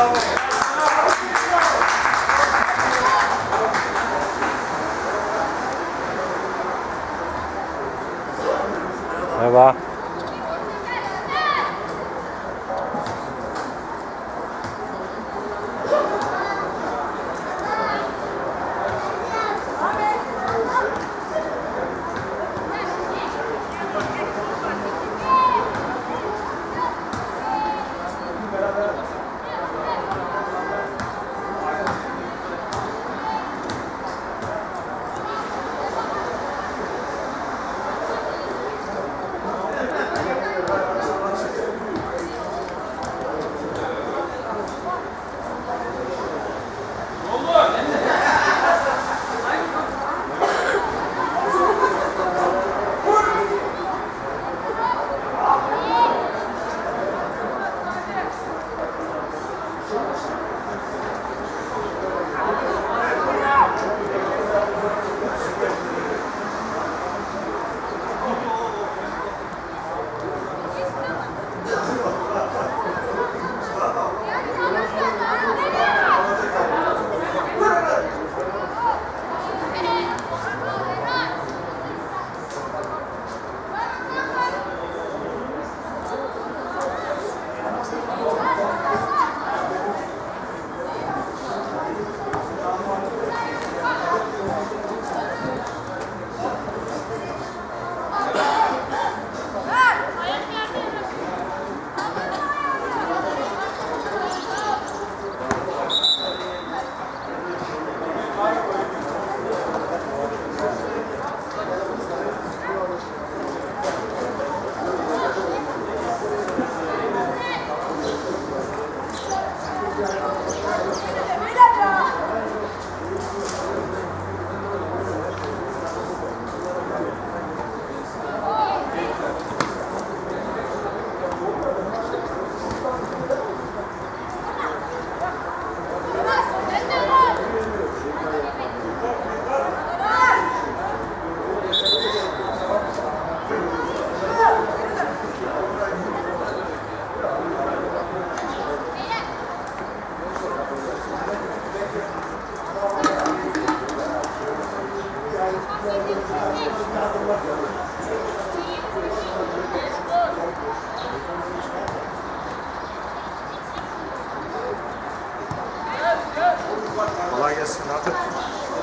Bravo.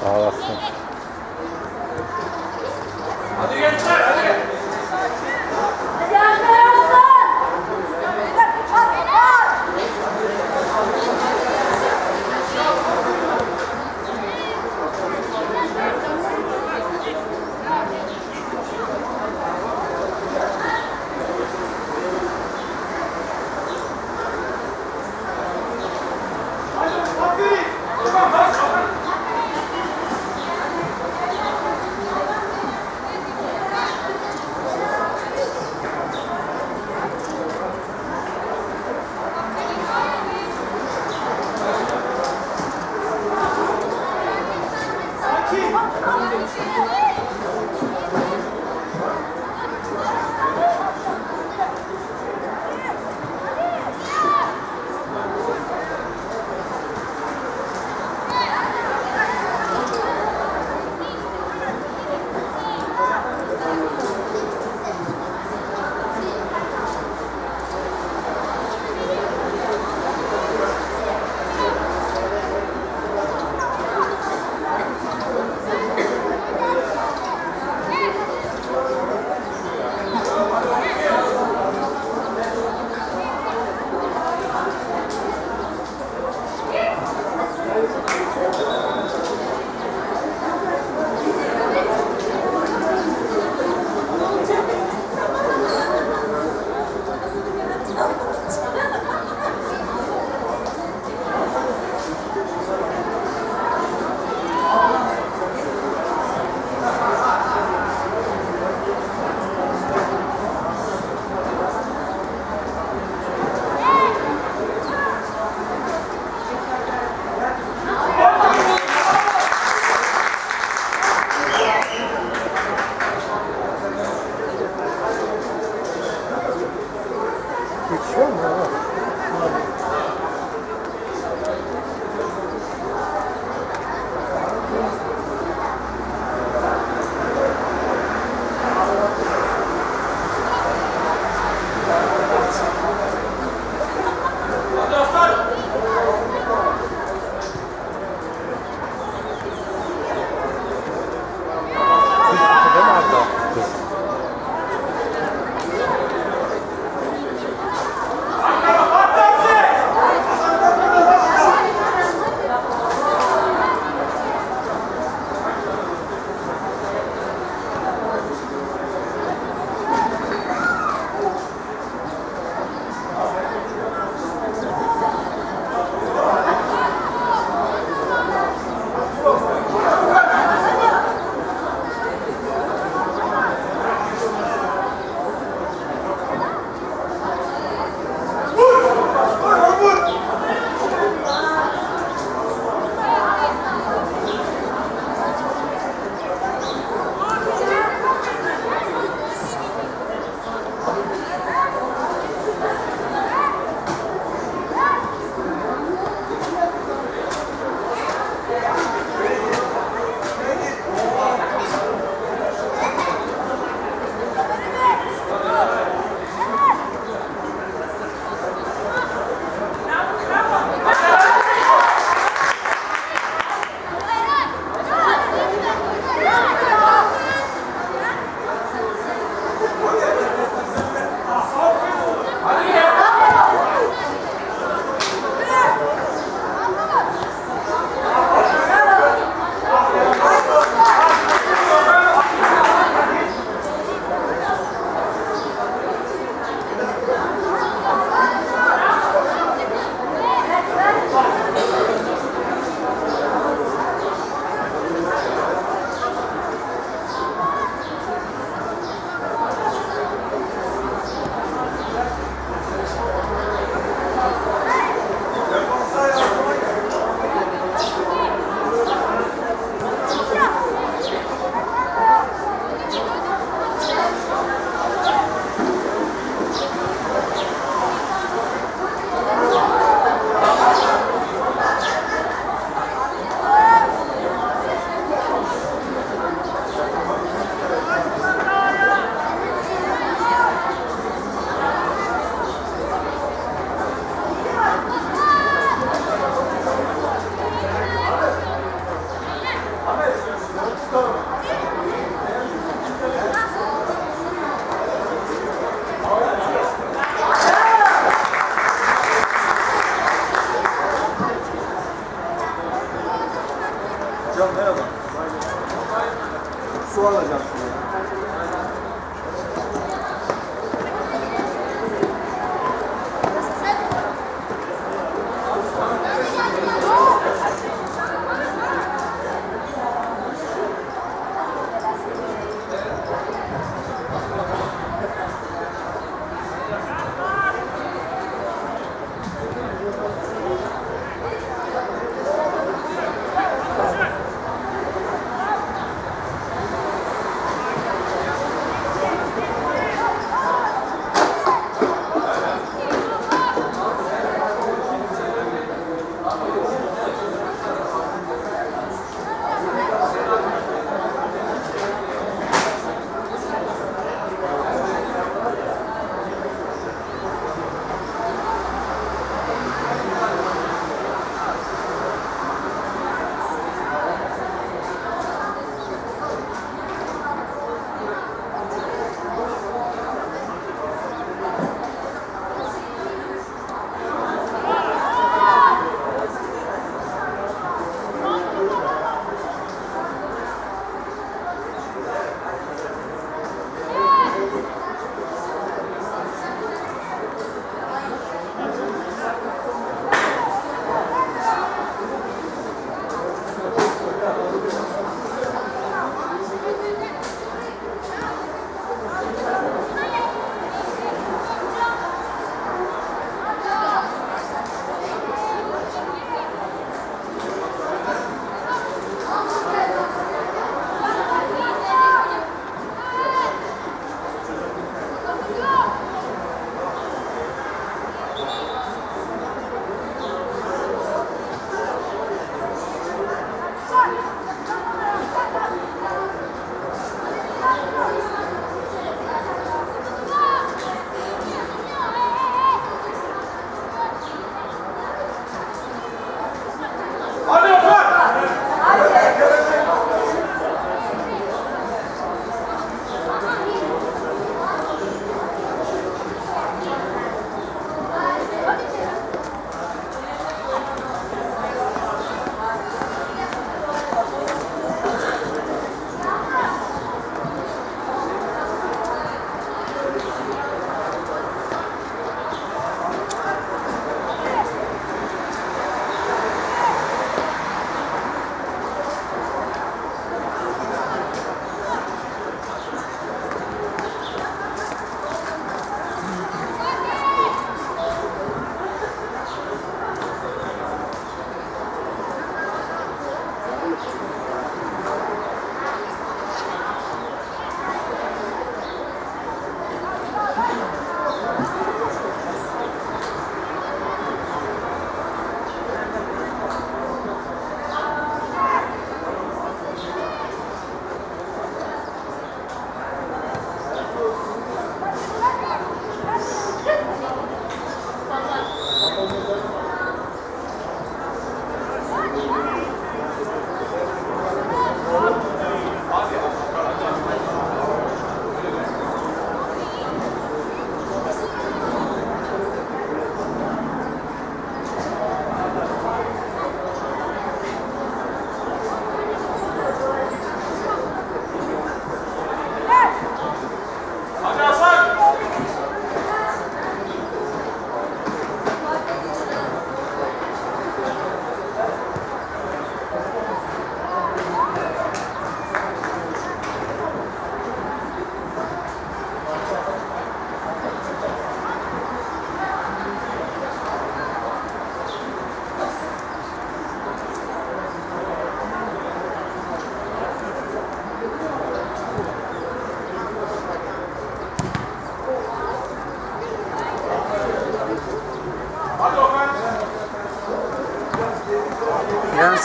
알았어. 안되겠안 되겠어.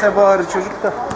sebaharı çocuk da.